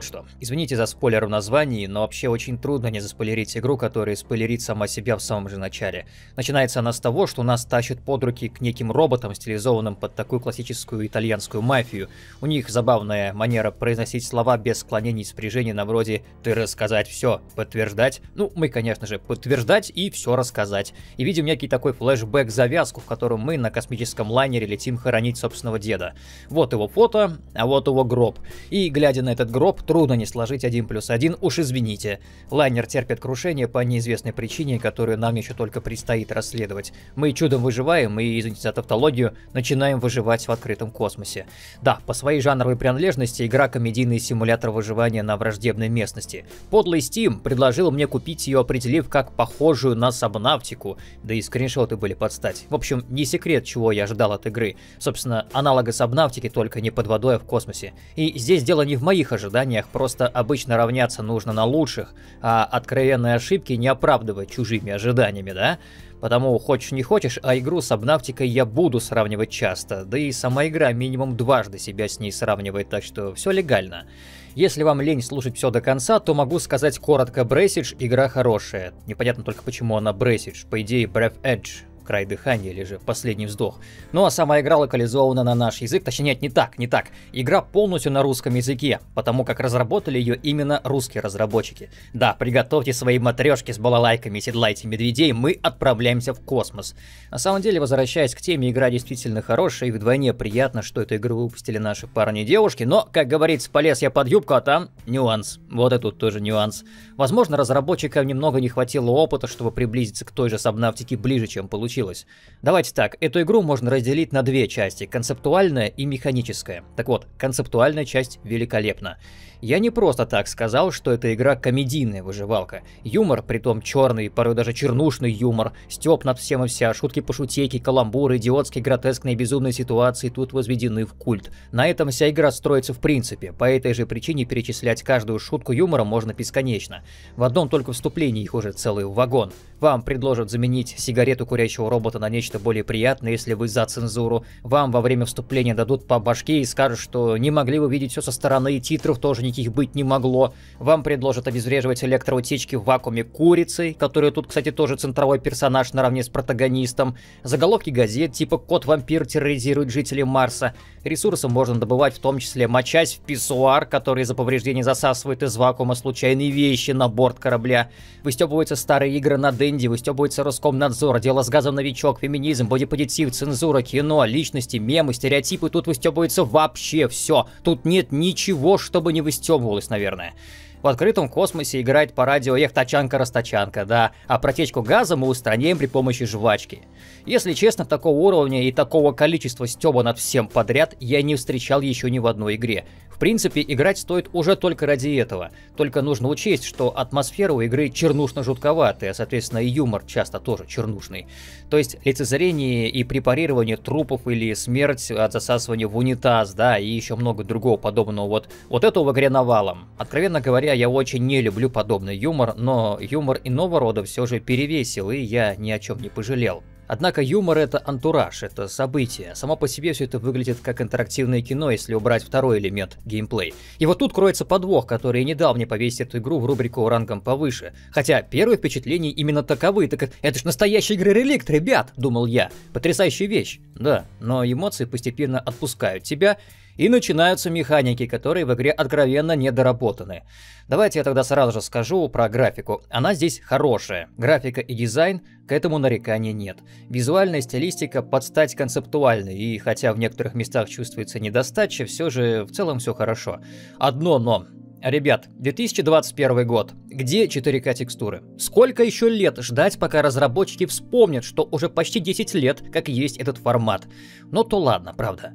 вот что. Извините за спойлер в названии, но вообще очень трудно не заспойлерить игру, которая спойлерит сама себя в самом же начале. Начинается она с того, что нас тащат под руки к неким роботам, стилизованным под такую классическую итальянскую мафию. У них забавная манера произносить слова без склонений спряжений на вроде «ты рассказать все, подтверждать». Ну, мы, конечно же, подтверждать и все рассказать. И видим некий такой флешбэк-завязку, в котором мы на космическом лайнере летим хоронить собственного деда. Вот его фото, а вот его гроб. И, глядя на этот гроб, трудно не сложить один плюс один, уж извините. Лайнер терпит крушение по неизвестной причине, которую нам еще только предстоит расследовать. Мы чудом выживаем и, извините за тавтологию, начинаем выживать в открытом космосе. Да, по своей жанровой принадлежности игра комедийный симулятор выживания на враждебной местности. Подлый Steam предложил мне купить ее, определив как похожую на Сабнавтику, да и скриншоты были под стать. В общем, не секрет, чего я ожидал от игры. Собственно, аналога Сабнавтики, только не под водой, а в космосе. И здесь дело не в моих ожиданиях, просто обычно равняться нужно на лучших, а откровенные ошибки не оправдывать чужими ожиданиями, да? Потому хочешь не хочешь, а игру с Обнавтикой я буду сравнивать часто, да и сама игра минимум дважды себя с ней сравнивает, так что все легально. Если вам лень слушать все до конца, то могу сказать коротко, Брейсидж игра хорошая. Непонятно только почему она Брейсидж, по идее Breath Edge край дыхания или же последний вздох. Ну а сама игра локализована на наш язык, точнее нет, не так, не так. Игра полностью на русском языке, потому как разработали ее именно русские разработчики. Да, приготовьте свои матрешки с балалайками, седлайте медведей, мы отправляемся в космос. На самом деле, возвращаясь к теме, игра действительно хорошая и вдвойне приятно, что эту игру выпустили наши парни и девушки, но, как говорится, полез я под юбку, а там нюанс. Вот и тут тоже нюанс. Возможно, разработчикам немного не хватило опыта, чтобы приблизиться к той же Сабнавтике ближе, чем получилось получилось. Давайте так, эту игру можно разделить на две части, концептуальная и механическая. Так вот, концептуальная часть великолепна. Я не просто так сказал, что эта игра комедийная выживалка. Юмор, притом черный, порой даже чернушный юмор, степ над всем и вся, шутки пошутейки, каламбуры, идиотские, гротескные, безумные ситуации тут возведены в культ. На этом вся игра строится в принципе, по этой же причине перечислять каждую шутку юмора можно бесконечно. В одном только вступлении их уже целый вагон. Вам предложат заменить сигарету курящего робота на нечто более приятное, если вы за цензуру. Вам во время вступления дадут по башке и скажут, что не могли вы видеть все со стороны, и титров тоже не никаких быть не могло. Вам предложат обезвреживать электроутечки в вакууме курицей, которая тут, кстати, тоже центровой персонаж наравне с протагонистом. Заголовки газет типа «Кот-вампир терроризирует жителей Марса». Ресурсы можно добывать в том числе мочась в писсуар, который за повреждение засасывает из вакуума случайные вещи на борт корабля. Выстебываются старые игры на Дэнди, выстебывается Роскомнадзор, дело с газом новичок, феминизм, бодипозитив, цензура, кино, личности, мемы, стереотипы. Тут выстебывается вообще все. Тут нет ничего, чтобы не выстебывать выстебывалась, наверное. В открытом космосе играет по радио «Эх, тачанка-растачанка», да, а протечку газа мы устраняем при помощи жвачки. Если честно, такого уровня и такого количества стеба над всем подряд я не встречал еще ни в одной игре принципе, играть стоит уже только ради этого. Только нужно учесть, что атмосфера у игры чернушно-жутковатая, соответственно, и юмор часто тоже чернушный. То есть лицезрение и препарирование трупов или смерть от засасывания в унитаз, да, и еще много другого подобного. Вот, вот это в игре навалом. Откровенно говоря, я очень не люблю подобный юмор, но юмор иного рода все же перевесил, и я ни о чем не пожалел. Однако юмор это антураж, это событие. Само по себе все это выглядит как интерактивное кино, если убрать второй элемент – геймплей. И вот тут кроется подвох, который не дал мне повесить эту игру в рубрику рангом повыше. Хотя первые впечатления именно таковы, так это ж настоящий игры реликт, ребят, думал я. Потрясающая вещь. Да, но эмоции постепенно отпускают тебя, и начинаются механики, которые в игре откровенно недоработаны. Давайте я тогда сразу же скажу про графику. Она здесь хорошая. Графика и дизайн, к этому нареканий нет. Визуальная стилистика под стать концептуальной, и хотя в некоторых местах чувствуется недостача, все же в целом все хорошо. Одно но. Ребят, 2021 год. Где 4К текстуры? Сколько еще лет ждать, пока разработчики вспомнят, что уже почти 10 лет, как есть этот формат? Ну то ладно, правда.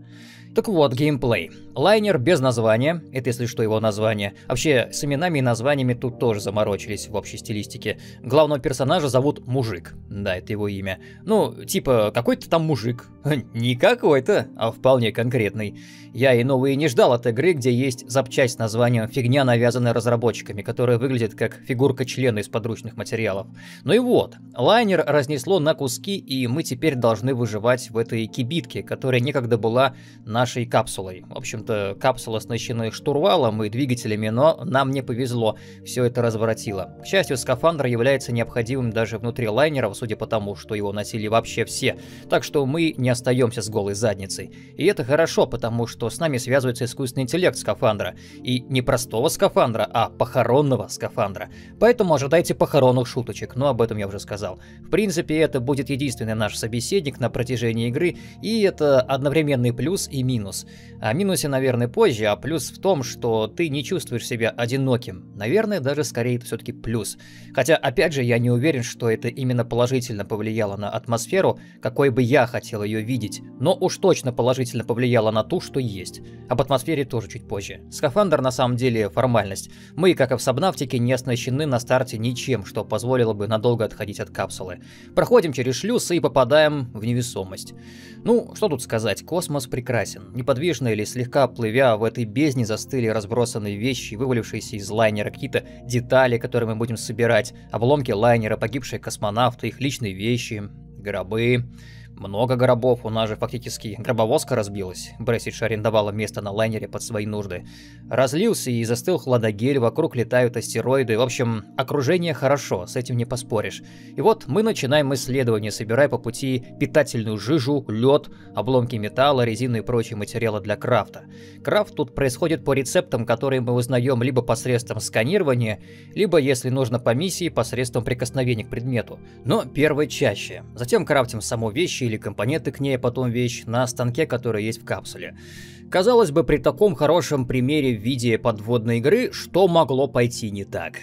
Так вот, геймплей. Лайнер без названия, это если что его название. Вообще, с именами и названиями тут тоже заморочились в общей стилистике. Главного персонажа зовут Мужик. Да, это его имя. Ну, типа, какой-то там мужик. Не какой-то, а вполне конкретный. Я и не ждал от игры, где есть запчасть с названием «Фигня, навязанная разработчиками», которая выглядит как фигурка члена из подручных материалов. Ну и вот, лайнер разнесло на куски, и мы теперь должны выживать в этой кибитке, которая некогда была нашей нашей капсулой. В общем-то, капсула оснащена штурвалом и двигателями, но нам не повезло, все это разворотило. К счастью, скафандр является необходимым даже внутри лайнеров, судя по тому, что его носили вообще все, так что мы не остаемся с голой задницей. И это хорошо, потому что с нами связывается искусственный интеллект скафандра. И не простого скафандра, а похоронного скафандра. Поэтому ожидайте похоронных шуточек, но об этом я уже сказал. В принципе, это будет единственный наш собеседник на протяжении игры, и это одновременный плюс и минус. О минусе, наверное, позже, а плюс в том, что ты не чувствуешь себя одиноким. Наверное, даже скорее это все-таки плюс. Хотя, опять же, я не уверен, что это именно положительно повлияло на атмосферу, какой бы я хотел ее видеть, но уж точно положительно повлияло на ту, что есть. Об атмосфере тоже чуть позже. Скафандр на самом деле формальность. Мы, как и в Сабнавтике, не оснащены на старте ничем, что позволило бы надолго отходить от капсулы. Проходим через шлюз и попадаем в невесомость. Ну, что тут сказать, космос прекрасен. Неподвижно или слегка плывя в этой бездне застыли разбросанные вещи, вывалившиеся из лайнера, какие-то детали, которые мы будем собирать, обломки лайнера, погибшие космонавты, их личные вещи, гробы. Много гробов, у нас же фактически гробовозка разбилась. Брессидж арендовала место на лайнере под свои нужды. Разлился и застыл хладогель, вокруг летают астероиды. В общем, окружение хорошо, с этим не поспоришь. И вот мы начинаем исследование, собирая по пути питательную жижу, лед, обломки металла, резину и прочие материалы для крафта. Крафт тут происходит по рецептам, которые мы узнаем либо посредством сканирования, либо, если нужно по миссии, посредством прикосновения к предмету. Но первое чаще. Затем крафтим саму вещь или компоненты к ней, а потом вещь на станке, который есть в капсуле. Казалось бы, при таком хорошем примере в виде подводной игры, что могло пойти не так?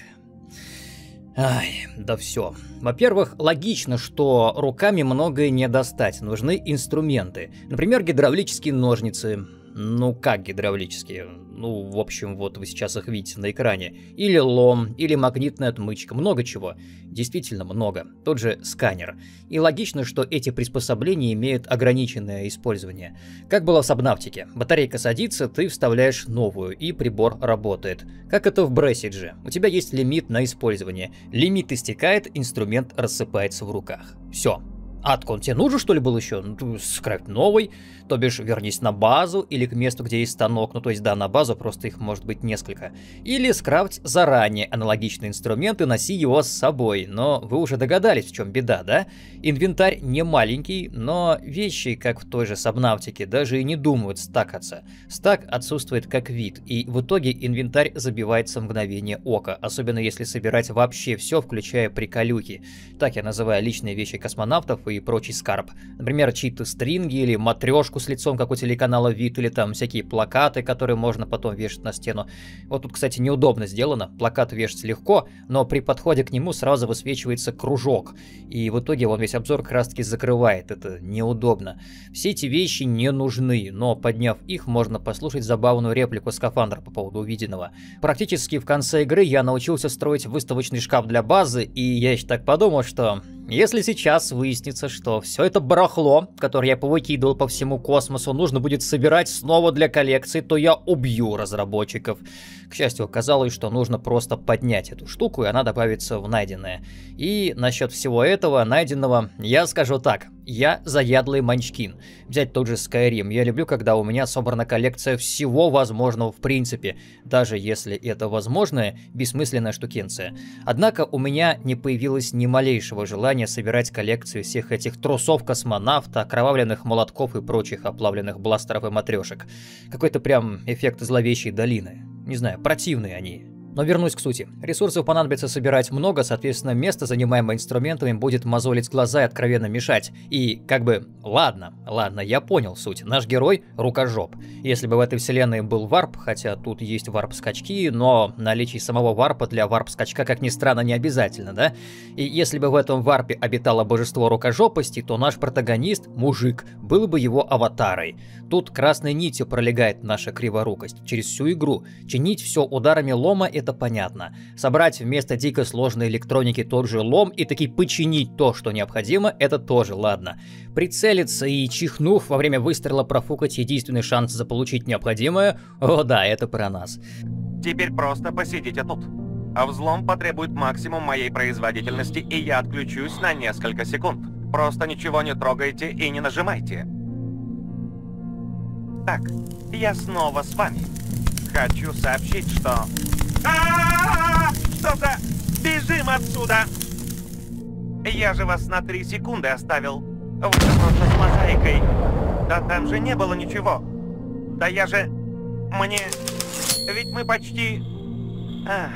Ай, да все. Во-первых, логично, что руками многое не достать, нужны инструменты. Например, гидравлические ножницы, ну как гидравлические? Ну, в общем, вот вы сейчас их видите на экране. Или лом, или магнитная отмычка, много чего. Действительно много. Тот же сканер. И логично, что эти приспособления имеют ограниченное использование. Как было в Сабнавтике. Батарейка садится, ты вставляешь новую, и прибор работает. Как это в Брессидже. У тебя есть лимит на использование. Лимит истекает, инструмент рассыпается в руках. Все, Атка, он тебе нужен, что ли, был еще? Ну, скрафт новый, то бишь вернись на базу или к месту, где есть станок, ну то есть да, на базу, просто их может быть несколько. Или скрафть заранее аналогичный инструмент и носи его с собой, но вы уже догадались, в чем беда, да? Инвентарь не маленький, но вещи, как в той же Сабнавтике, даже и не думают стакаться. Стак отсутствует как вид, и в итоге инвентарь забивается в мгновение ока, особенно если собирать вообще все, включая приколюхи. Так я называю личные вещи космонавтов и прочий скарб. Например, чьи-то стринги или матрешку с лицом, как у телеканала Вид, или там всякие плакаты, которые можно потом вешать на стену. Вот тут, кстати, неудобно сделано. Плакат вешать легко, но при подходе к нему сразу высвечивается кружок. И в итоге он весь обзор как раз таки закрывает. Это неудобно. Все эти вещи не нужны, но подняв их, можно послушать забавную реплику скафандра по поводу увиденного. Практически в конце игры я научился строить выставочный шкаф для базы, и я еще так подумал, что если сейчас выяснится, что все это барахло, которое я повыкидывал по всему космосу, нужно будет собирать снова для коллекции, то я убью разработчиков. К счастью, оказалось, что нужно просто поднять эту штуку, и она добавится в найденное. И насчет всего этого найденного, я скажу так. Я заядлый манчкин. Взять тот же Skyrim. Я люблю, когда у меня собрана коллекция всего возможного в принципе, даже если это возможная, бессмысленная штукенция. Однако у меня не появилось ни малейшего желания собирать коллекцию всех этих трусов космонавта, окровавленных молотков и прочих оплавленных бластеров и матрешек. Какой-то прям эффект зловещей долины. Не знаю, противные они. Но вернусь к сути. Ресурсов понадобится собирать много, соответственно, место, занимаемое инструментами, будет мозолить глаза и откровенно мешать. И как бы, ладно, ладно, я понял суть. Наш герой — рукожоп. Если бы в этой вселенной был варп, хотя тут есть варп-скачки, но наличие самого варпа для варп-скачка, как ни странно, не обязательно, да? И если бы в этом варпе обитало божество рукожопости, то наш протагонист, мужик, был бы его аватарой. Тут красной нитью пролегает наша криворукость через всю игру. Чинить все ударами лома — это понятно. Собрать вместо дико сложной электроники тот же лом и таки починить то, что необходимо, это тоже ладно. Прицелиться и чихнув во время выстрела профукать единственный шанс заполучить необходимое, о да, это про нас. Теперь просто посидите тут. А взлом потребует максимум моей производительности, и я отключусь на несколько секунд. Просто ничего не трогайте и не нажимайте. Так, я снова с вами. Хочу сообщить, что... А-а-а! Что за... Бежим отсюда! Я же вас на три секунды оставил. Же просто с мозаикой. Да там же не было ничего. Да я же... Мне... Ведь мы почти... Ах,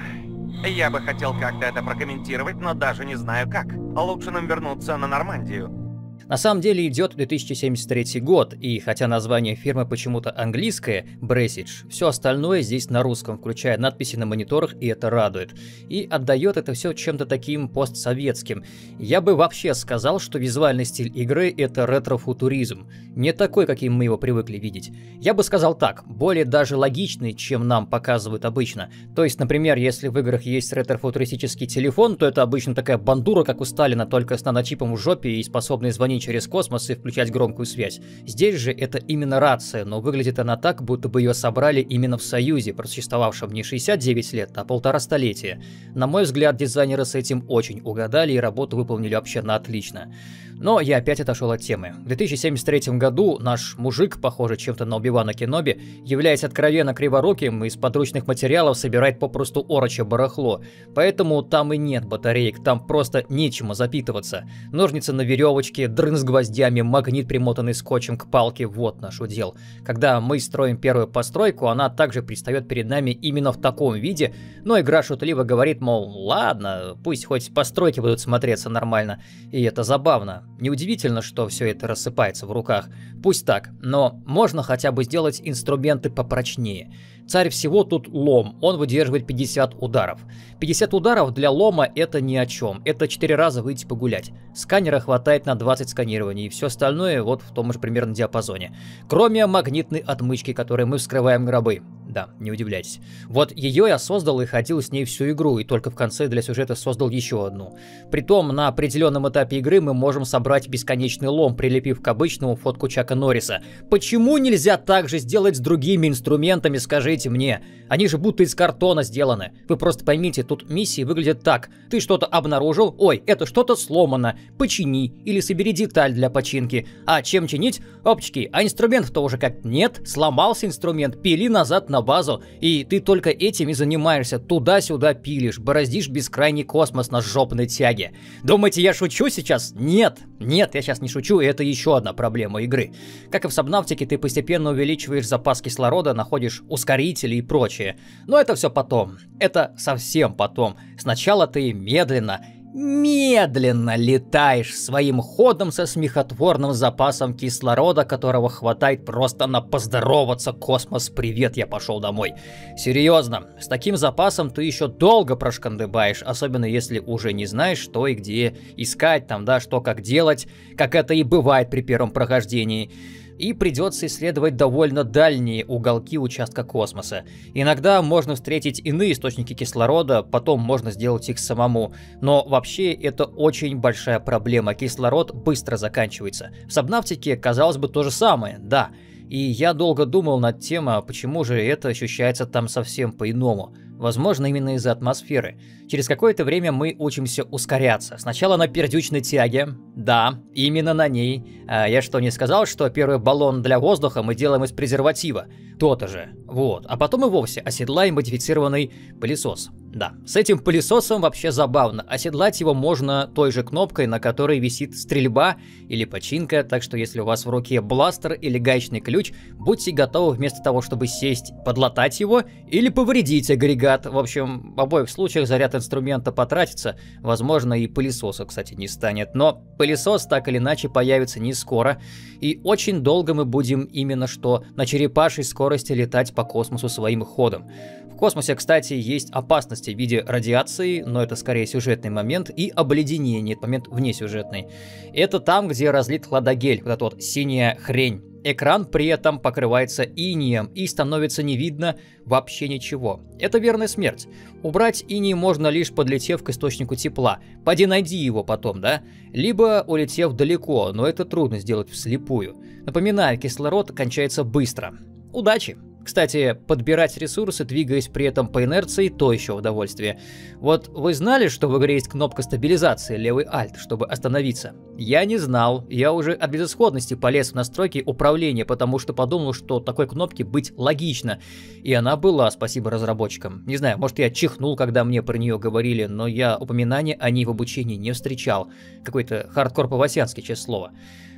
я бы хотел как-то это прокомментировать, но даже не знаю как. Лучше нам вернуться на Нормандию. На самом деле идет 2073 год, и хотя название фирмы почему-то английское, Bresage, все остальное здесь на русском, включая надписи на мониторах, и это радует. И отдает это все чем-то таким постсоветским. Я бы вообще сказал, что визуальный стиль игры это ретро-футуризм. Не такой, каким мы его привыкли видеть. Я бы сказал так, более даже логичный, чем нам показывают обычно. То есть, например, если в играх есть ретро-футуристический телефон, то это обычно такая бандура, как у Сталина, только с наночипом в жопе и способный звонить звонить через космос и включать громкую связь. Здесь же это именно рация, но выглядит она так, будто бы ее собрали именно в Союзе, просуществовавшем не 69 лет, а полтора столетия. На мой взгляд, дизайнеры с этим очень угадали и работу выполнили вообще на отлично. Но я опять отошел от темы. В 2073 году наш мужик, похожий чем-то на Убивана Кеноби, являясь откровенно криворуким, из подручных материалов собирает попросту орочье барахло. Поэтому там и нет батареек, там просто нечему запитываться. Ножницы на веревочке, дрын с гвоздями, магнит, примотанный скотчем к палке, вот наш удел. Когда мы строим первую постройку, она также предстает перед нами именно в таком виде, но игра шутливо говорит, мол, ладно, пусть хоть постройки будут смотреться нормально. И это забавно. Неудивительно, что все это рассыпается в руках. Пусть так, но можно хотя бы сделать инструменты попрочнее. Царь всего тут лом, он выдерживает 50 ударов. 50 ударов для лома это ни о чем, это 4 раза выйти погулять. Сканера хватает на 20 сканирований, и все остальное вот в том же примерно диапазоне. Кроме магнитной отмычки, которой мы вскрываем гробы. Да, не удивляйтесь. Вот ее я создал и ходил с ней всю игру, и только в конце для сюжета создал еще одну. Притом, на определенном этапе игры мы можем собрать бесконечный лом, прилепив к обычному фотку Чака Норриса. Почему нельзя так же сделать с другими инструментами, скажите мне? Они же будто из картона сделаны. Вы просто поймите, тут миссии выглядят так. Ты что-то обнаружил, ой, это что-то сломано, почини или собери деталь для починки. А чем чинить? Опчики, а инструментов-то уже как нет, сломался инструмент, пили назад на базу, и ты только этим и занимаешься, туда-сюда пилишь, бороздишь бескрайний космос на жопной тяге. Думаете, я шучу сейчас? Нет, нет, я сейчас не шучу, и это еще одна проблема игры. Как и в Сабнавтике, ты постепенно увеличиваешь запас кислорода, находишь ускорители и прочее. Но это все потом. Это совсем потом. Сначала ты медленно, медленно летаешь своим ходом со смехотворным запасом кислорода, которого хватает просто на поздороваться космос, привет, я пошел домой. Серьезно, с таким запасом ты еще долго прошкандыбаешь, особенно если уже не знаешь, что и где искать, там, да, что как делать, как это и бывает при первом прохождении и придется исследовать довольно дальние уголки участка космоса. Иногда можно встретить иные источники кислорода, потом можно сделать их самому. Но вообще это очень большая проблема, кислород быстро заканчивается. В Сабнавтике, казалось бы, то же самое, да. И я долго думал над тем, а почему же это ощущается там совсем по-иному. Возможно, именно из-за атмосферы. Через какое-то время мы учимся ускоряться. Сначала на пердючной тяге. Да, именно на ней. А я что, не сказал, что первый баллон для воздуха мы делаем из презерватива? То-то же. Вот. А потом и вовсе оседлаем модифицированный пылесос. Да, с этим пылесосом вообще забавно. Оседлать его можно той же кнопкой, на которой висит стрельба или починка, так что если у вас в руке бластер или гаечный ключ, будьте готовы вместо того, чтобы сесть, подлатать его или повредить агрегат. В общем, в обоих случаях заряд инструмента потратится, возможно и пылесоса, кстати, не станет. Но пылесос так или иначе появится не скоро, и очень долго мы будем именно что на черепашей скорости летать по космосу своим ходом. В космосе, кстати, есть опасности в виде радиации, но это скорее сюжетный момент, и обледенение, это момент внесюжетный. Это там, где разлит хладогель, вот эта вот синяя хрень. Экран при этом покрывается инием и становится не видно вообще ничего. Это верная смерть. Убрать иней можно лишь подлетев к источнику тепла. Поди найди его потом, да? Либо улетев далеко, но это трудно сделать вслепую. Напоминаю, кислород кончается быстро. Удачи! Кстати, подбирать ресурсы, двигаясь при этом по инерции, то еще удовольствие. Вот вы знали, что в игре есть кнопка стабилизации, левый альт, чтобы остановиться? Я не знал, я уже от безысходности полез в настройки управления, потому что подумал, что такой кнопки быть логично. И она была, спасибо разработчикам. Не знаю, может я чихнул, когда мне про нее говорили, но я упоминания о ней в обучении не встречал. Какой-то хардкор по-васянски, честное слово.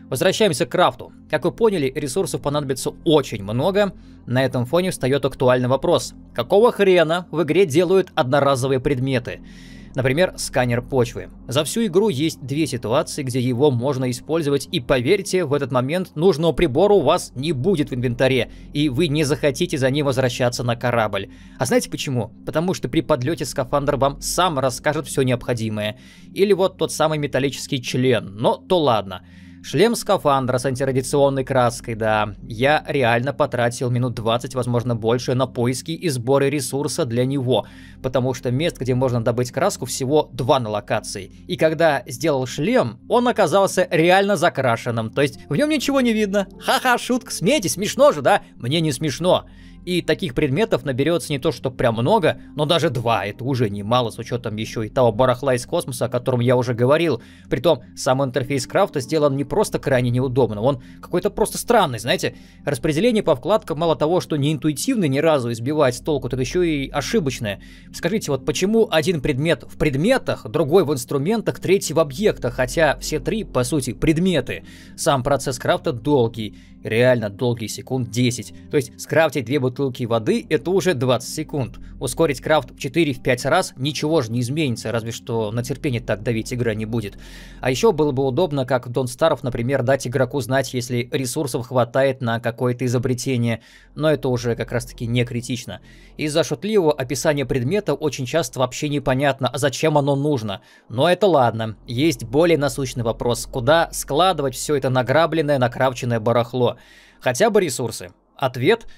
Возвращаемся к крафту. Как вы поняли, ресурсов понадобится очень много. На этом фоне встает актуальный вопрос. Какого хрена в игре делают одноразовые предметы? Например, сканер почвы. За всю игру есть две ситуации, где его можно использовать, и поверьте, в этот момент нужного прибора у вас не будет в инвентаре, и вы не захотите за ним возвращаться на корабль. А знаете почему? Потому что при подлете скафандр вам сам расскажет все необходимое. Или вот тот самый металлический член, но то ладно. Шлем скафандра с антирадиационной краской, да. Я реально потратил минут 20, возможно больше, на поиски и сборы ресурса для него, потому что мест, где можно добыть краску, всего два на локации. И когда сделал шлем, он оказался реально закрашенным, то есть в нем ничего не видно. Ха-ха, шутка, смейтесь, смешно же, да? Мне не смешно. И таких предметов наберется не то, что прям много, но даже два. Это уже немало с учетом еще и того барахла из космоса, о котором я уже говорил. Притом, сам интерфейс крафта сделан не просто крайне неудобно, он какой-то просто странный, знаете. Распределение по вкладкам мало того, что не интуитивно ни разу избивает с толку, так еще и ошибочное. Скажите, вот почему один предмет в предметах, другой в инструментах, третий в объектах, хотя все три, по сути, предметы. Сам процесс крафта долгий реально долгий, секунд 10. То есть скрафтить две бутылки воды это уже 20 секунд. Ускорить крафт в 4-5 раз ничего же не изменится, разве что на терпение так давить игра не будет. А еще было бы удобно, как Дон Старов, например, дать игроку знать, если ресурсов хватает на какое-то изобретение, но это уже как раз таки не критично. Из-за шутливого описания предмета очень часто вообще непонятно, а зачем оно нужно. Но это ладно. Есть более насущный вопрос, куда складывать все это награбленное, накрафченное барахло. Хотя бы ресурсы. Ответ в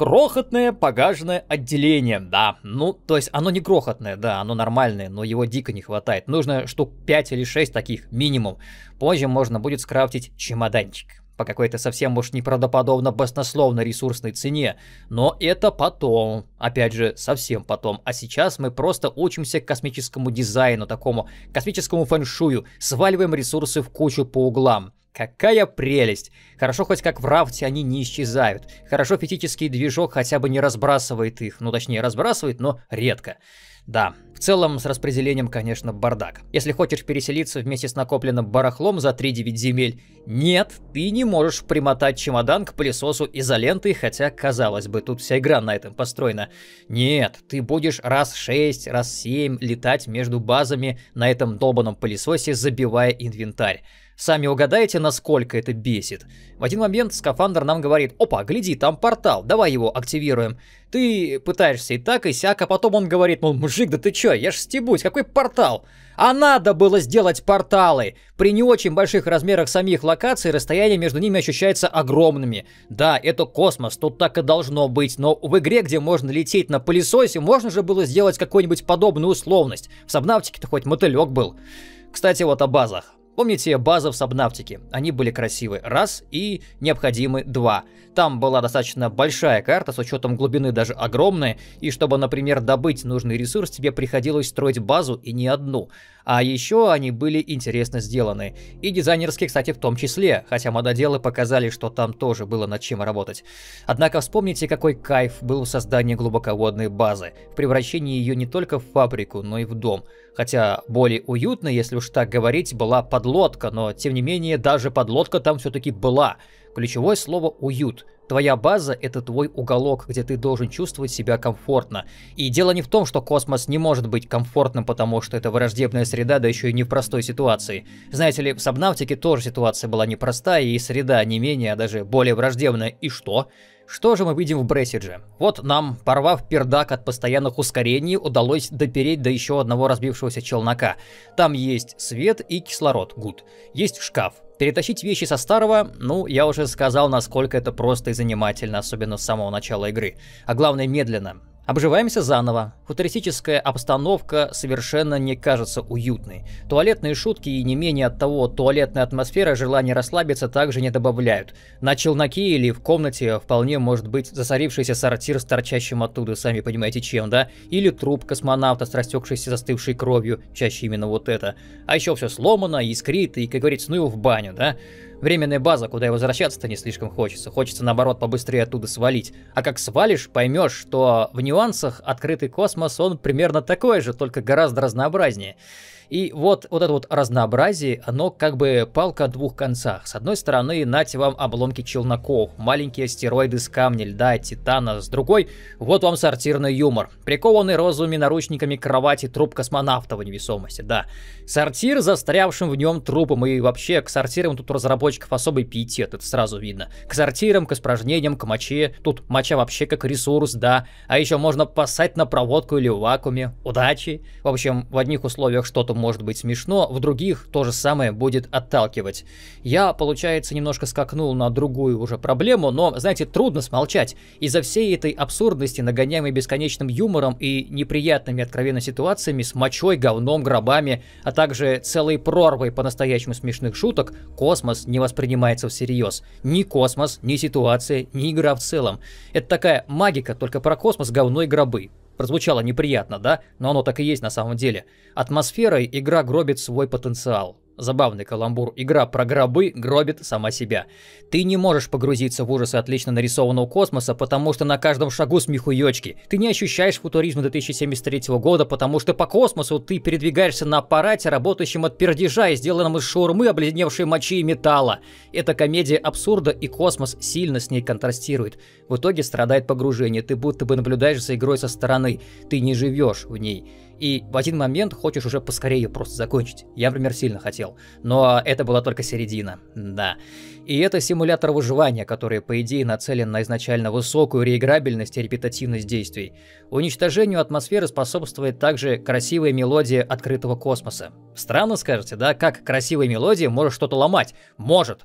крохотное погаженное отделение, да. Ну, то есть оно не крохотное, да, оно нормальное, но его дико не хватает. Нужно штук 5 или 6 таких минимум. Позже можно будет скрафтить чемоданчик по какой-то совсем уж неправдоподобно баснословно ресурсной цене. Но это потом. Опять же, совсем потом. А сейчас мы просто учимся космическому дизайну, такому космическому фэншую, сваливаем ресурсы в кучу по углам. Какая прелесть! Хорошо хоть как в рафте они не исчезают. Хорошо физический движок хотя бы не разбрасывает их. Ну точнее разбрасывает, но редко. Да, в целом с распределением, конечно, бардак. Если хочешь переселиться вместе с накопленным барахлом за 3-9 земель, нет, ты не можешь примотать чемодан к пылесосу изолентой, хотя, казалось бы, тут вся игра на этом построена. Нет, ты будешь раз 6, раз 7 летать между базами на этом долбанном пылесосе, забивая инвентарь. Сами угадайте, насколько это бесит. В один момент скафандр нам говорит, опа, гляди, там портал, давай его активируем. Ты пытаешься и так, и сяк, а потом он говорит, мол, мужик, да ты чё, я ж стебусь, какой портал? А надо было сделать порталы! При не очень больших размерах самих локаций расстояние между ними ощущается огромными. Да, это космос, тут так и должно быть, но в игре, где можно лететь на пылесосе, можно же было сделать какую-нибудь подобную условность. В Сабнавтике-то хоть мотылек был. Кстати, вот о базах. Помните базы в Сабнавтике? Они были красивы. Раз и необходимы два. Там была достаточно большая карта, с учетом глубины даже огромная, и чтобы, например, добыть нужный ресурс, тебе приходилось строить базу и не одну. А еще они были интересно сделаны. И дизайнерские, кстати, в том числе, хотя мододелы показали, что там тоже было над чем работать. Однако вспомните, какой кайф был в создании глубоководной базы, в превращении ее не только в фабрику, но и в дом. Хотя более уютной, если уж так говорить, была подлодка, но тем не менее даже подлодка там все-таки была. Ключевое слово «уют». Твоя база — это твой уголок, где ты должен чувствовать себя комфортно. И дело не в том, что космос не может быть комфортным, потому что это враждебная среда, да еще и не в простой ситуации. Знаете ли, в Сабнавтике тоже ситуация была непростая, и среда не менее, а даже более враждебная. И что? Что же мы видим в Брессидже? Вот нам, порвав пердак от постоянных ускорений, удалось допереть до еще одного разбившегося челнока. Там есть свет и кислород, гуд. Есть шкаф. Перетащить вещи со старого, ну, я уже сказал, насколько это просто и занимательно, особенно с самого начала игры. А главное, медленно. Обживаемся заново. Футуристическая обстановка совершенно не кажется уютной. Туалетные шутки и не менее от того туалетная атмосфера желания расслабиться также не добавляют. На челноке или в комнате вполне может быть засорившийся сортир с торчащим оттуда, сами понимаете чем, да? Или труп космонавта с растекшейся застывшей кровью, чаще именно вот это. А еще все сломано, искрит и, как говорится, ну его в баню, да? Временная база, куда и возвращаться-то не слишком хочется. Хочется, наоборот, побыстрее оттуда свалить. А как свалишь, поймешь, что в нюансах открытый космос, он примерно такой же, только гораздо разнообразнее. И вот, вот это вот разнообразие, оно как бы палка о двух концах. С одной стороны, нате вам обломки челноков, маленькие астероиды с камня, льда, титана. С другой, вот вам сортирный юмор. Прикованный розовыми наручниками кровати труп космонавта в невесомости, да. Сортир застрявшим в нем трупом. И вообще, к сортирам тут у разработчиков особый пиетет, это сразу видно. К сортирам, к испражнениям, к моче. Тут моча вообще как ресурс, да. А еще можно пасать на проводку или в вакууме. Удачи. В общем, в одних условиях что-то может быть смешно, в других то же самое будет отталкивать. Я, получается, немножко скакнул на другую уже проблему, но, знаете, трудно смолчать. Из-за всей этой абсурдности, нагоняемой бесконечным юмором и неприятными откровенно ситуациями с мочой, говном, гробами, а также целой прорвой по-настоящему смешных шуток, космос не воспринимается всерьез. Ни космос, ни ситуация, ни игра в целом. Это такая магика, только про космос, говно и гробы. Прозвучало неприятно, да? Но оно так и есть на самом деле. Атмосферой игра гробит свой потенциал. Забавный каламбур. Игра про гробы гробит сама себя. Ты не можешь погрузиться в ужасы отлично нарисованного космоса, потому что на каждом шагу смехуёчки. Ты не ощущаешь футуризм 2073 года, потому что по космосу ты передвигаешься на аппарате, работающем от пердежа и сделанном из шаурмы, обледневшей мочи и металла. Эта комедия абсурда и космос сильно с ней контрастирует. В итоге страдает погружение, ты будто бы наблюдаешь за игрой со стороны, ты не живешь в ней и в один момент хочешь уже поскорее просто закончить. Я, например, сильно хотел. Но это была только середина. Да. И это симулятор выживания, который, по идее, нацелен на изначально высокую реиграбельность и репетативность действий. Уничтожению атмосферы способствует также красивая мелодия открытого космоса. Странно скажете, да? Как красивая мелодия может что-то ломать? Может.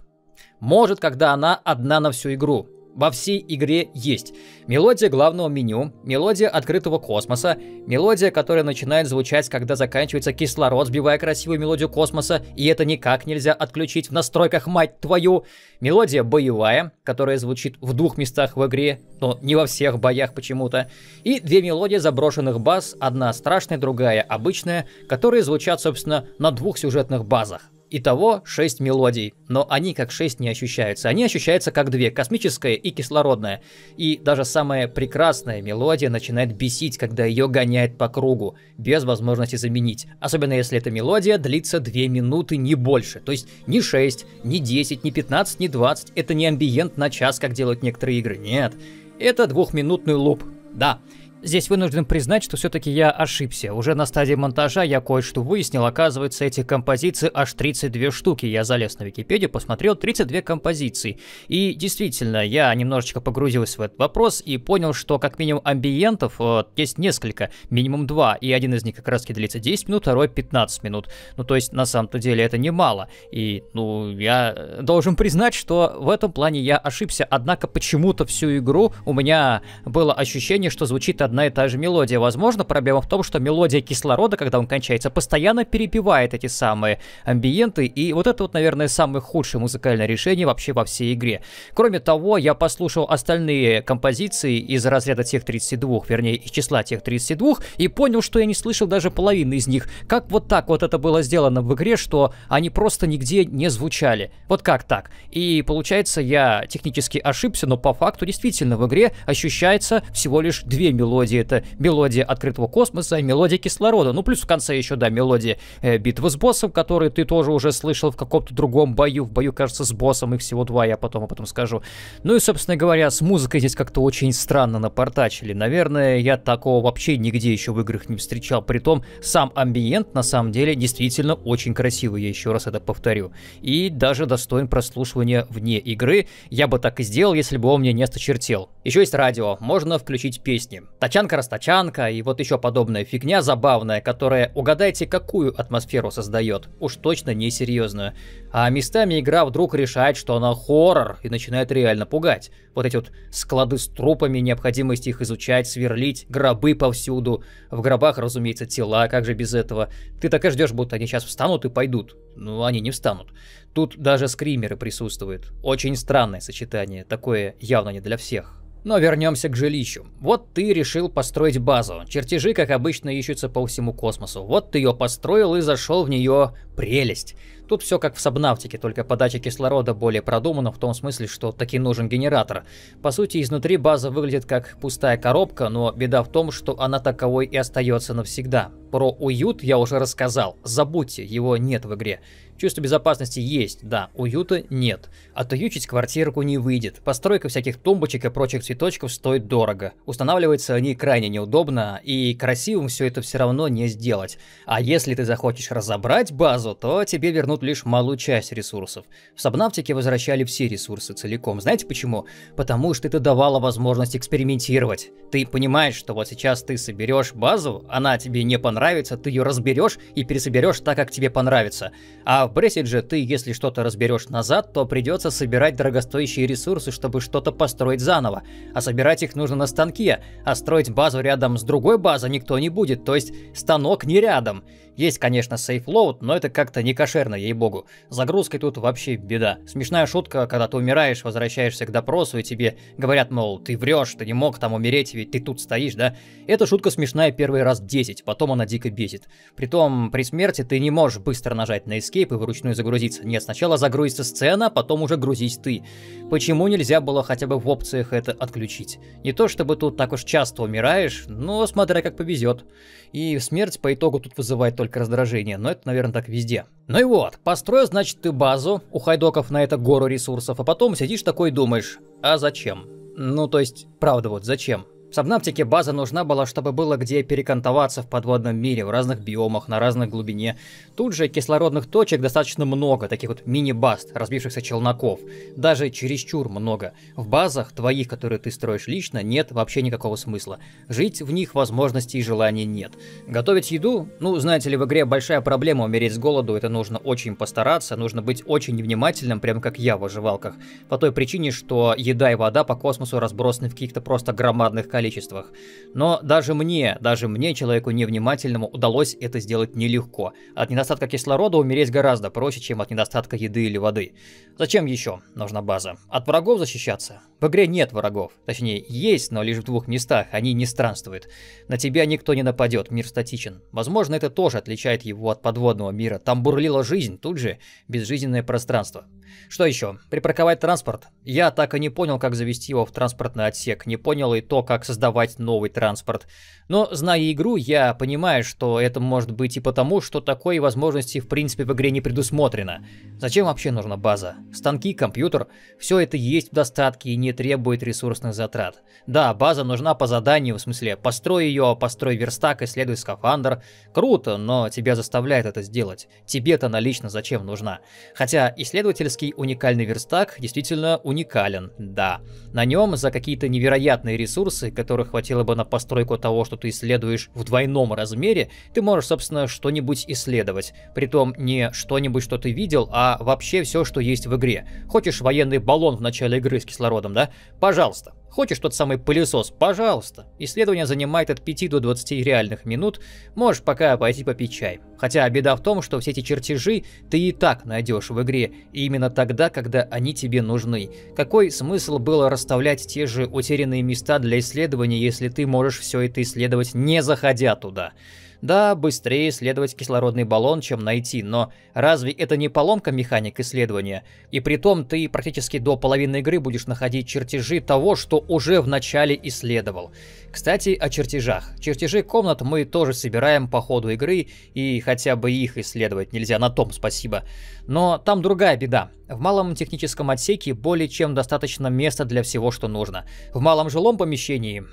Может, когда она одна на всю игру во всей игре есть. Мелодия главного меню, мелодия открытого космоса, мелодия, которая начинает звучать, когда заканчивается кислород, сбивая красивую мелодию космоса, и это никак нельзя отключить в настройках, мать твою. Мелодия боевая, которая звучит в двух местах в игре, но не во всех боях почему-то. И две мелодии заброшенных баз, одна страшная, другая обычная, которые звучат, собственно, на двух сюжетных базах. Итого 6 мелодий, но они как 6 не ощущаются. Они ощущаются как две, космическая и кислородная. И даже самая прекрасная мелодия начинает бесить, когда ее гоняет по кругу, без возможности заменить. Особенно если эта мелодия длится 2 минуты, не больше. То есть не 6, не 10, не 15, не 20. Это не амбиент на час, как делают некоторые игры. Нет. Это двухминутный луп. Да. Здесь вынужден признать, что все-таки я ошибся. Уже на стадии монтажа я кое-что выяснил. Оказывается, этих композиций аж 32 штуки. Я залез на Википедию, посмотрел 32 композиции. И действительно, я немножечко погрузился в этот вопрос и понял, что как минимум амбиентов э, есть несколько, минимум два. И один из них как раз длится 10 минут, второй 15 минут. Ну, то есть, на самом-то деле, это немало. И, ну, я должен признать, что в этом плане я ошибся. Однако почему-то всю игру у меня было ощущение, что звучит одна одна и та же мелодия. Возможно, проблема в том, что мелодия кислорода, когда он кончается, постоянно перепевает эти самые амбиенты, и вот это вот, наверное, самое худшее музыкальное решение вообще во всей игре. Кроме того, я послушал остальные композиции из разряда тех 32, вернее, из числа тех 32, и понял, что я не слышал даже половины из них. Как вот так вот это было сделано в игре, что они просто нигде не звучали. Вот как так? И получается, я технически ошибся, но по факту действительно в игре ощущается всего лишь две мелодии мелодии это мелодия открытого космоса мелодия кислорода. Ну, плюс в конце еще, да, мелодия э, битвы с боссом, который ты тоже уже слышал в каком-то другом бою. В бою, кажется, с боссом, их всего два, я потом об этом скажу. Ну и, собственно говоря, с музыкой здесь как-то очень странно напортачили. Наверное, я такого вообще нигде еще в играх не встречал. Притом, сам амбиент, на самом деле, действительно очень красивый, я еще раз это повторю. И даже достоин прослушивания вне игры. Я бы так и сделал, если бы он мне не осточертел. Еще есть радио, можно включить песни Тачанка-растачанка и вот еще подобная фигня забавная, которая, угадайте, какую атмосферу создает. Уж точно не серьезную. А местами игра вдруг решает, что она хоррор и начинает реально пугать. Вот эти вот склады с трупами, необходимость их изучать, сверлить, гробы повсюду. В гробах, разумеется, тела, как же без этого. Ты так и ждешь, будто они сейчас встанут и пойдут. Ну, они не встанут. Тут даже скримеры присутствуют. Очень странное сочетание, такое явно не для всех. Но вернемся к жилищу. Вот ты решил построить базу. Чертежи, как обычно, ищутся по всему космосу. Вот ты ее построил и зашел в нее. Прелесть. Тут все как в Сабнавтике, только подача кислорода более продумана в том смысле, что таки нужен генератор. По сути, изнутри база выглядит как пустая коробка, но беда в том, что она таковой и остается навсегда. Про уют я уже рассказал, забудьте, его нет в игре. Чувство безопасности есть, да, уюта нет. Отуючить квартирку не выйдет. Постройка всяких тумбочек и прочих цветочков стоит дорого. Устанавливаются они крайне неудобно, и красивым все это все равно не сделать. А если ты захочешь разобрать базу, то тебе вернут лишь малую часть ресурсов. В Сабнавтике возвращали все ресурсы целиком. Знаете почему? Потому что это давало возможность экспериментировать. Ты понимаешь, что вот сейчас ты соберешь базу, она тебе не понравится, ты ее разберешь и пересоберешь так, как тебе понравится. А в Брессе же ты, если что-то разберешь назад, то придется собирать дорогостоящие ресурсы, чтобы что-то построить заново. А собирать их нужно на станке, а строить базу рядом с другой базой никто не будет, то есть станок не рядом. Есть, конечно, сейфлоуд, но это как-то не кошерно, ей-богу. Загрузкой тут вообще беда. Смешная шутка, когда ты умираешь, возвращаешься к допросу, и тебе говорят, мол, ты врешь, ты не мог там умереть, ведь ты тут стоишь, да? Эта шутка смешная первый раз 10, потом она дико бесит. Притом, при смерти ты не можешь быстро нажать на escape и вручную загрузиться. Нет, сначала загрузится сцена, потом уже грузись ты. Почему нельзя было хотя бы в опциях это отключить? Не то чтобы тут так уж часто умираешь, но смотря как повезет. И смерть по итогу тут вызывает только раздражение, но это, наверное, так везде. Ну и вот, построил, значит, ты базу, у хайдоков на это гору ресурсов, а потом сидишь такой и думаешь, а зачем? Ну, то есть, правда вот, зачем? В Сабнаптике база нужна была, чтобы было где перекантоваться в подводном мире, в разных биомах, на разной глубине. Тут же кислородных точек достаточно много, таких вот мини-баз, разбившихся челноков. Даже чересчур много. В базах твоих, которые ты строишь лично, нет вообще никакого смысла. Жить в них возможностей и желания нет. Готовить еду? Ну, знаете ли, в игре большая проблема умереть с голоду, это нужно очень постараться, нужно быть очень внимательным, прям как я в выживалках. По той причине, что еда и вода по космосу разбросаны в каких-то просто громадных количествах. Но даже мне, даже мне, человеку невнимательному, удалось это сделать нелегко. От недостатка кислорода умереть гораздо проще, чем от недостатка еды или воды. Зачем еще нужна база? От врагов защищаться? В игре нет врагов. Точнее, есть, но лишь в двух местах, они не странствуют. На тебя никто не нападет, мир статичен. Возможно, это тоже отличает его от подводного мира. Там бурлила жизнь, тут же безжизненное пространство. Что еще? Припарковать транспорт? Я так и не понял, как завести его в транспортный отсек. Не понял и то, как создавать новый транспорт. Но, зная игру, я понимаю, что это может быть и потому, что такой возможности в принципе в игре не предусмотрено. Зачем вообще нужна база? Станки, компьютер, все это есть в достатке и не требует ресурсных затрат. Да, база нужна по заданию, в смысле, построй ее, построй верстак, исследуй скафандр. Круто, но тебя заставляет это сделать. Тебе-то она лично зачем нужна? Хотя исследовательский уникальный верстак действительно уникален, да. На нем за какие-то невероятные ресурсы, которых хватило бы на постройку того, что ты исследуешь в двойном размере, ты можешь, собственно, что-нибудь исследовать. Притом не что-нибудь, что ты видел, а вообще все, что есть в игре. Хочешь военный баллон в начале игры с кислородом, да? Пожалуйста. Хочешь тот самый пылесос? Пожалуйста. Исследование занимает от 5 до 20 реальных минут, можешь пока пойти попить чай. Хотя беда в том, что все эти чертежи ты и так найдешь в игре, и именно тогда, когда они тебе нужны. Какой смысл было расставлять те же утерянные места для исследования, если ты можешь все это исследовать не заходя туда? Да, быстрее исследовать кислородный баллон, чем найти, но разве это не поломка механик исследования? И при том ты практически до половины игры будешь находить чертежи того, что уже в начале исследовал. Кстати, о чертежах. Чертежи комнат мы тоже собираем по ходу игры, и хотя бы их исследовать нельзя, на том спасибо. Но там другая беда. В малом техническом отсеке более чем достаточно места для всего, что нужно. В малом жилом помещении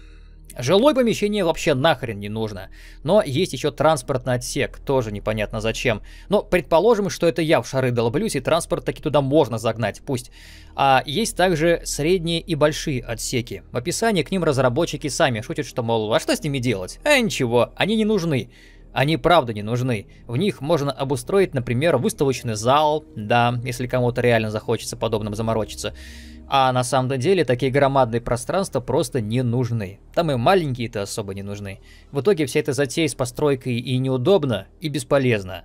Жилое помещение вообще нахрен не нужно. Но есть еще транспортный отсек, тоже непонятно зачем. Но предположим, что это я в шары долблюсь, и транспорт таки туда можно загнать, пусть. А есть также средние и большие отсеки. В описании к ним разработчики сами шутят, что, мол, а что с ними делать? А ничего, они не нужны. Они правда не нужны. В них можно обустроить, например, выставочный зал, да, если кому-то реально захочется подобным заморочиться. А на самом деле такие громадные пространства просто не нужны. Там и маленькие-то особо не нужны. В итоге вся эта затея с постройкой и неудобна, и бесполезна.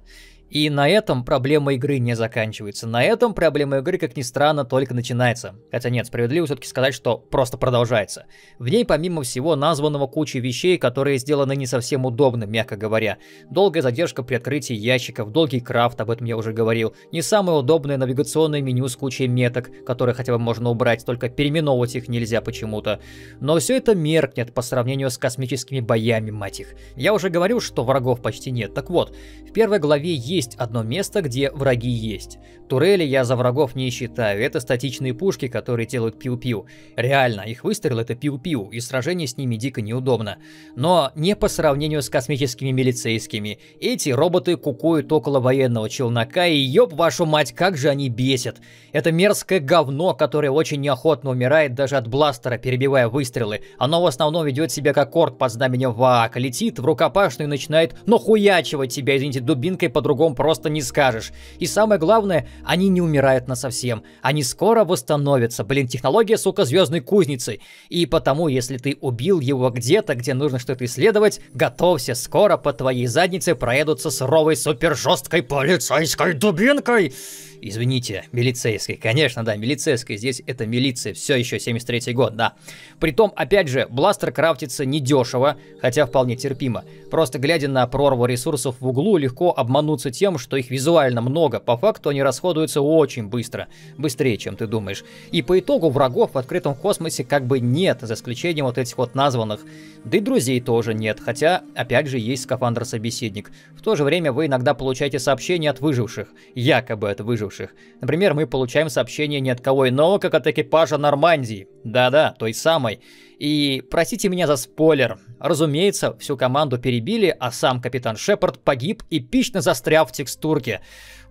И на этом проблема игры не заканчивается. На этом проблема игры, как ни странно, только начинается. Хотя нет, справедливо все-таки сказать, что просто продолжается. В ней помимо всего названного кучи вещей, которые сделаны не совсем удобно, мягко говоря. Долгая задержка при открытии ящиков, долгий крафт, об этом я уже говорил. Не самое удобное навигационное меню с кучей меток, которые хотя бы можно убрать, только переименовывать их нельзя почему-то. Но все это меркнет по сравнению с космическими боями, мать их. Я уже говорил, что врагов почти нет. Так вот, в первой главе есть есть одно место, где враги есть. Турели я за врагов не считаю, это статичные пушки, которые делают пиу-пиу. Реально, их выстрел это пиу-пиу, и сражение с ними дико неудобно. Но не по сравнению с космическими милицейскими. Эти роботы кукуют около военного челнока, и ёб вашу мать, как же они бесят. Это мерзкое говно, которое очень неохотно умирает даже от бластера, перебивая выстрелы. Оно в основном ведет себя как орк под знаменем ВАК, летит в рукопашную и начинает нахуячивать тебя, извините, дубинкой по-другому просто не скажешь. И самое главное, они не умирают на совсем. Они скоро восстановятся. Блин, технология, сука, звездной кузницы. И потому, если ты убил его где-то, где нужно что-то исследовать, готовься, скоро по твоей заднице проедутся суровой супер жесткой полицейской дубинкой. Извините, милицейской. Конечно, да, милицейской. Здесь это милиция. Все еще 73 год, да. Притом, опять же, бластер крафтится недешево, хотя вполне терпимо. Просто глядя на прорву ресурсов в углу, легко обмануться тем, что их визуально много. По факту они расходуются очень быстро. Быстрее, чем ты думаешь. И по итогу врагов в открытом космосе как бы нет, за исключением вот этих вот названных. Да и друзей тоже нет, хотя, опять же, есть скафандр-собеседник. В то же время вы иногда получаете сообщения от выживших, якобы от выживших выживших. Например, мы получаем сообщение не от кого иного, как от экипажа Нормандии. Да-да, той самой. И простите меня за спойлер. Разумеется, всю команду перебили, а сам капитан Шепард погиб, эпично застряв в текстурке.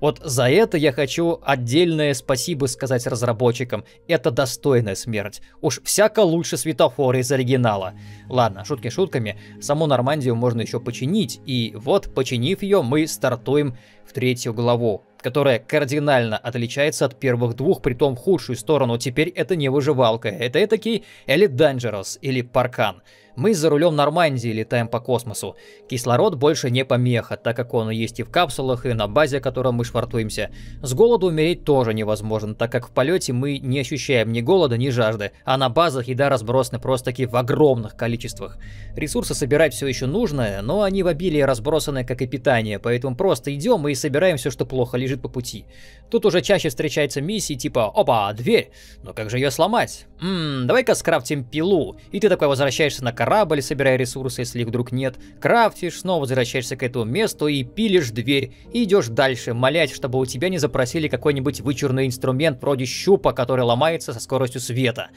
Вот за это я хочу отдельное спасибо сказать разработчикам. Это достойная смерть. Уж всяко лучше светофора из оригинала. Ладно, шутки шутками. Саму Нормандию можно еще починить. И вот, починив ее, мы стартуем в третью главу которая кардинально отличается от первых двух, при том в худшую сторону. Теперь это не выживалка, это этакий Elite Dangerous или Паркан. Мы за рулем Нормандии летаем по космосу. Кислород больше не помеха, так как он есть и в капсулах, и на базе, которой мы швартуемся. С голоду умереть тоже невозможно, так как в полете мы не ощущаем ни голода, ни жажды, а на базах еда разбросана просто-таки в огромных количествах. Ресурсы собирать все еще нужно, но они в обилии разбросаны, как и питание, поэтому просто идем и собираем все, что плохо лежит по пути. Тут уже чаще встречаются миссии типа «Опа, дверь! Но как же ее сломать? Ммм, давай-ка скрафтим пилу». И ты такой возвращаешься на корабль, собирая ресурсы, если их вдруг нет, крафтишь, снова возвращаешься к этому месту и пилишь дверь, и идешь дальше, молясь, чтобы у тебя не запросили какой-нибудь вычурный инструмент вроде щупа, который ломается со скоростью света.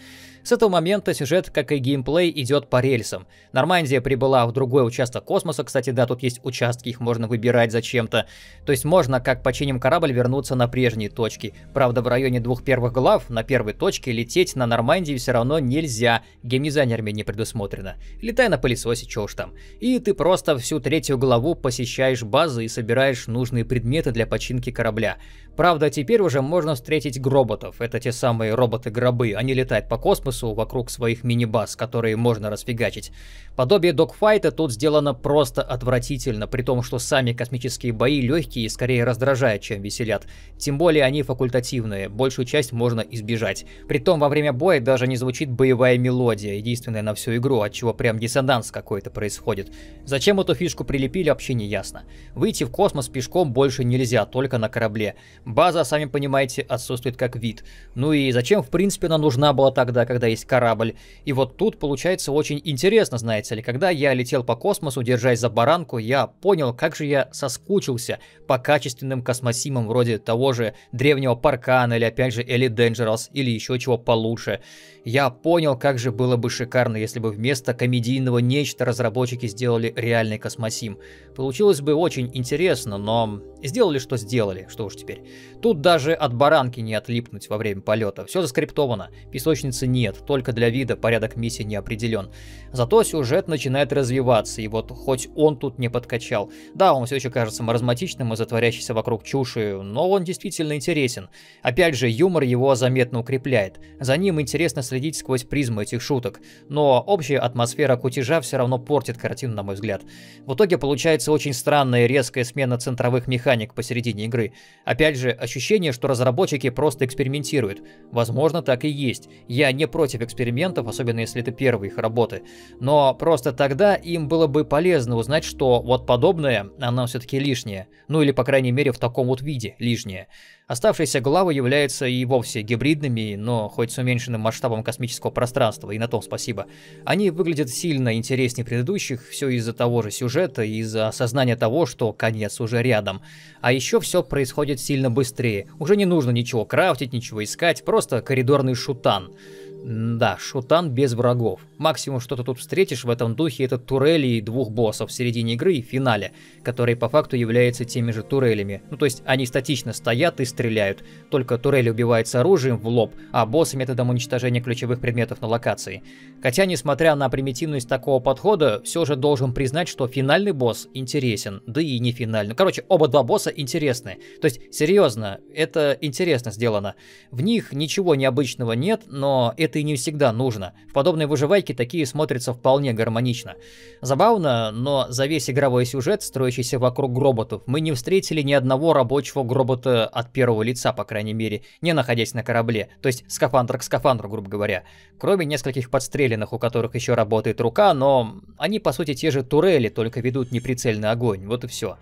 С этого момента сюжет, как и геймплей, идет по рельсам. Нормандия прибыла в другой участок космоса, кстати, да, тут есть участки, их можно выбирать зачем-то. То есть можно, как починим корабль, вернуться на прежние точки. Правда, в районе двух первых глав, на первой точке, лететь на Нормандии все равно нельзя, геймдизайнерами не предусмотрено. Летай на пылесосе, чё уж там. И ты просто всю третью главу посещаешь базы и собираешь нужные предметы для починки корабля. Правда, теперь уже можно встретить гроботов, это те самые роботы-гробы, они летают по космосу, вокруг своих мини-баз, которые можно расфигачить. Подобие докфайта тут сделано просто отвратительно, при том, что сами космические бои легкие и скорее раздражают, чем веселят. Тем более они факультативные, большую часть можно избежать. Притом во время боя даже не звучит боевая мелодия, единственная на всю игру, от чего прям диссонанс какой-то происходит. Зачем эту фишку прилепили, вообще не ясно. Выйти в космос пешком больше нельзя, только на корабле. База, сами понимаете, отсутствует как вид. Ну и зачем, в принципе, она нужна была тогда, когда есть корабль? И вот тут получается очень интересно, знаете ли, когда я летел по космосу, держась за баранку, я понял, как же я соскучился по качественным космосимам вроде того же древнего Паркана или опять же Элли Dangerous или еще чего получше. Я понял, как же было бы шикарно, если бы вместо комедийного нечто разработчики сделали реальный космосим. Получилось бы очень интересно, но сделали, что сделали, что уж теперь. Тут даже от баранки не отлипнуть во время полета. Все заскриптовано. Песочницы нет, только для вида порядок миссии не определен. Зато сюжет начинает развиваться, и вот хоть он тут не подкачал. Да, он все еще кажется маразматичным и затворящийся вокруг чуши, но он действительно интересен. Опять же, юмор его заметно укрепляет. За ним интересно следить сквозь призму этих шуток. Но общая атмосфера кутежа все равно портит картину, на мой взгляд. В итоге получается очень странная резкая смена центровых механик посередине игры. Опять же, ощущение, что разработчики просто экспериментируют. Возможно, так и есть. Я не против экспериментов, особенно если это первые их работы. Но просто тогда им было бы полезно узнать, что вот подобное, оно все-таки лишнее. Ну или, по крайней мере, в таком вот виде лишнее. Оставшиеся главы являются и вовсе гибридными, но хоть с уменьшенным масштабом космического пространства, и на том спасибо. Они выглядят сильно интереснее предыдущих, все из-за того же сюжета, из-за осознания того, что конец уже рядом. А еще все происходит сильно быстрее. Уже не нужно ничего крафтить, ничего искать, просто коридорный шутан. Да, шутан без врагов. Максимум, что ты тут встретишь в этом духе, это турели и двух боссов в середине игры и финале, которые по факту являются теми же турелями. Ну то есть они статично стоят и стреляют, только турели убиваются оружием в лоб, а боссы методом уничтожения ключевых предметов на локации. Хотя, несмотря на примитивность такого подхода, все же должен признать, что финальный босс интересен, да и не финальный. Короче, оба два босса интересны. То есть, серьезно, это интересно сделано. В них ничего необычного нет, но это это и не всегда нужно. В подобной выживайке такие смотрятся вполне гармонично. Забавно, но за весь игровой сюжет, строящийся вокруг гроботов, мы не встретили ни одного рабочего гробота от первого лица, по крайней мере, не находясь на корабле, то есть скафандр к скафандру, грубо говоря. Кроме нескольких подстреленных, у которых еще работает рука, но они по сути те же турели, только ведут неприцельный огонь, вот и все.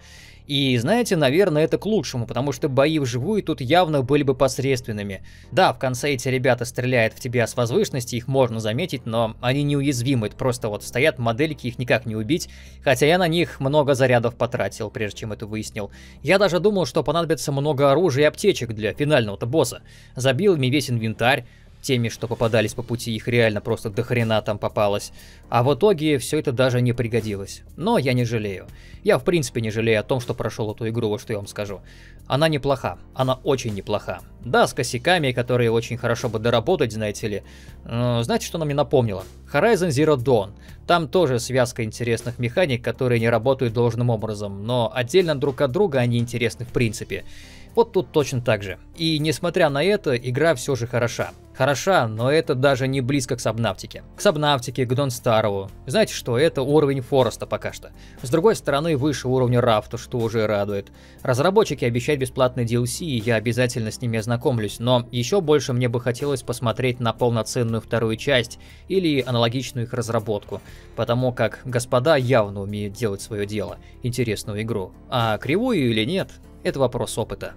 И знаете, наверное, это к лучшему, потому что бои вживую тут явно были бы посредственными. Да, в конце эти ребята стреляют в тебя с возвышенности, их можно заметить, но они неуязвимы, просто вот стоят модельки, их никак не убить, хотя я на них много зарядов потратил, прежде чем это выяснил. Я даже думал, что понадобится много оружия и аптечек для финального-то босса. Забил ими весь инвентарь, теми, что попадались по пути, их реально просто до хрена там попалось. А в итоге все это даже не пригодилось. Но я не жалею. Я в принципе не жалею о том, что прошел эту игру, вот что я вам скажу. Она неплоха, она очень неплоха. Да, с косяками, которые очень хорошо бы доработать, знаете ли. Но знаете, что она мне напомнила? Horizon Zero Dawn. Там тоже связка интересных механик, которые не работают должным образом, но отдельно друг от друга они интересны в принципе. Вот тут точно так же. И несмотря на это, игра все же хороша. Хороша, но это даже не близко к Сабнавтике. К Сабнавтике, к Дон Старову. Знаете что, это уровень Фореста пока что. С другой стороны, выше уровня Рафта, что уже радует. Разработчики обещают бесплатный DLC, и я обязательно с ними ознакомлюсь, но еще больше мне бы хотелось посмотреть на полноценную вторую часть или аналогичную их разработку, потому как господа явно умеют делать свое дело, интересную игру. А кривую или нет, это вопрос опыта.